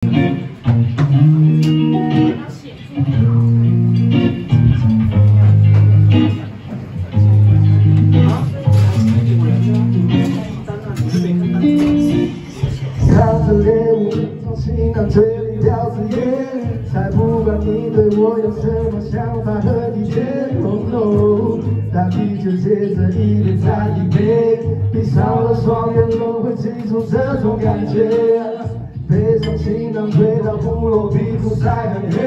扛着猎物，从行囊嘴里叼着烟，才不管你对我有什么想法和意见。Oh no，大啤酒接着一杯再一杯，闭上了双眼都会记住这种感觉。背上行囊，飞到部落，皮肤晒很黑，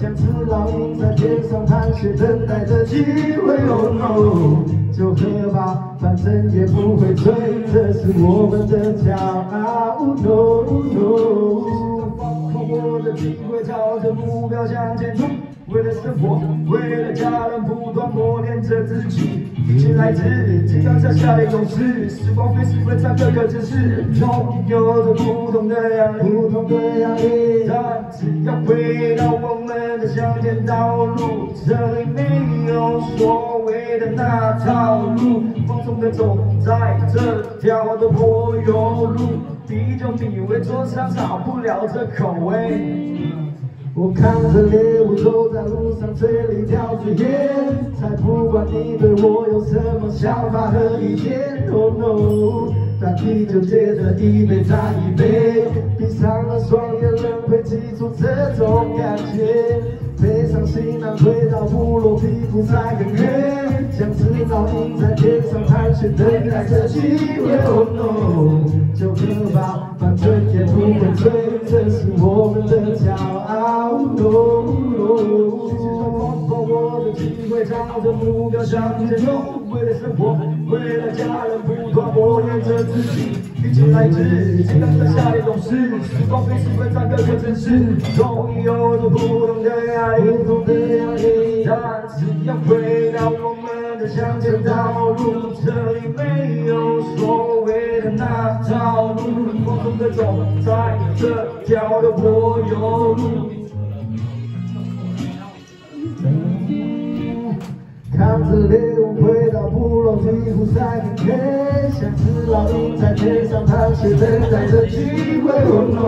像只老鹰在天上盘旋，等待着机会。Oh no，就喝吧，反正也不会醉，这是我们的骄傲。No no，机会，朝着目标向前冲。为了生活，为了家人，不断磨练着自己。一起来自己，当下下的勇士。时光飞逝，分散各个城市，拥有着不同的压力，不同的压力。但只要回到我们的向前道路，这里没有所谓的那条路。放松的走在这条的柏油路，啤酒米味桌上少不了这口味。我看着猎物走在路上，嘴里叼着烟，才不管你对我有什么想法和意见。Oh no，大啤酒接着一杯再一杯，闭上了双眼仍会记住这种感觉。背上行囊回到部落，皮肤晒更黑，像只老鹰在天上盘旋，等待着机会。Oh no，就喝吧，反正也不会醉，这是我们的骄傲。朝着目标向前冲，为了生活，为了家人，不断磨练着自己。一起来自己，当下下列勇士，时光飞逝，分散各个城市，总有着不同的压力，不同的压力。但只要回的向前道路，这里没有所谓的那条路，放松的走在这条的柏油路。扛着猎物回到部落，皮肤晒很黑，像只老鹰在天上盘旋，等待着机会。Oh no，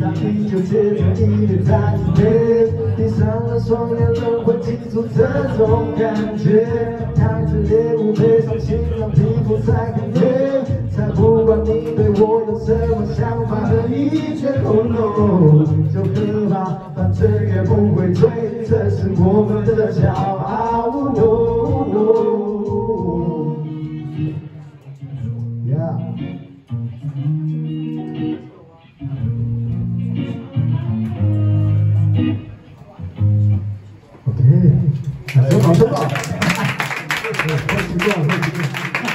当啤酒接着一杯再一杯，闭上了双眼都会记住这种感觉。扛着猎物背上行囊，皮肤晒很黑，才不管你对我有什么想法和意见。Oh no，就喝吧，反正也不会醉，这是我们的骄傲。 네. 감사합니다. 네.